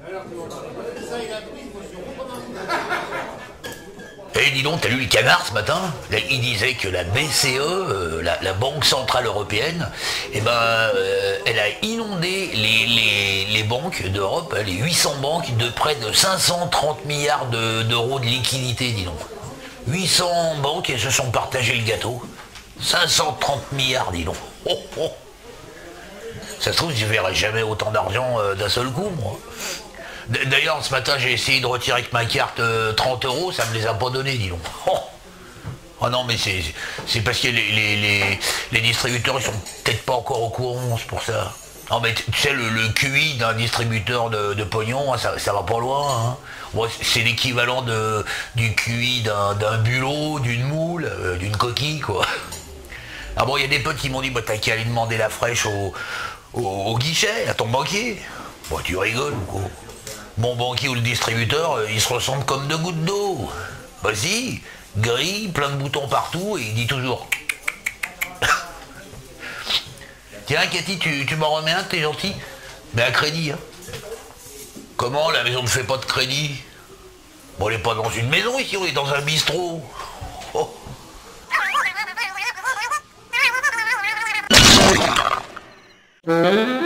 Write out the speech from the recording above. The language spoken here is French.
Et dis donc, t'as lu le canard ce matin? Il disait que la BCE, euh, la, Banque Centrale Européenne, eh ben, euh, elle a inondé les, banques d'Europe, les 800 banques, de près de 530 milliards d'euros de, liquidités, dis donc. 800 banques, elles se sont partagées le gâteau. 530 milliards, dis donc. Oh, oh. Ça se trouve, je verrai jamais autant d'argent euh, d'un seul coup, moi. D'ailleurs, ce matin, j'ai essayé de retirer avec ma carte 30 euh, euros, ça me les a pas donnés, dis donc. Oh, non, mais c'est parce que les, distributeurs, ils sont peut-être pas encore au courant, c'est pour ça. Non, mais tu sais, le, QI d'un distributeur de, pognon, hein, ça, ça, va pas loin. Hein. c'est l'équivalent du QI d'un bulot, d'une moule, euh, d'une coquille, quoi. Ah bon, il y a des potes qui m'ont dit, bah, t'as qu'à aller demander la fraîche au, au, guichet, à ton banquier. Bon, tu rigoles ou quoi mon banquier ou le distributeur, euh, ils se ressemblent comme deux gouttes d'eau. Vas-y, gris, plein de boutons partout, et il dit toujours... Tiens, Cathy, tu, tu m'en remets un, t'es gentil Mais à crédit. Hein. Comment, la maison ne fait pas de crédit? Bon, on n'est pas dans une maison ici, on est dans un bistrot.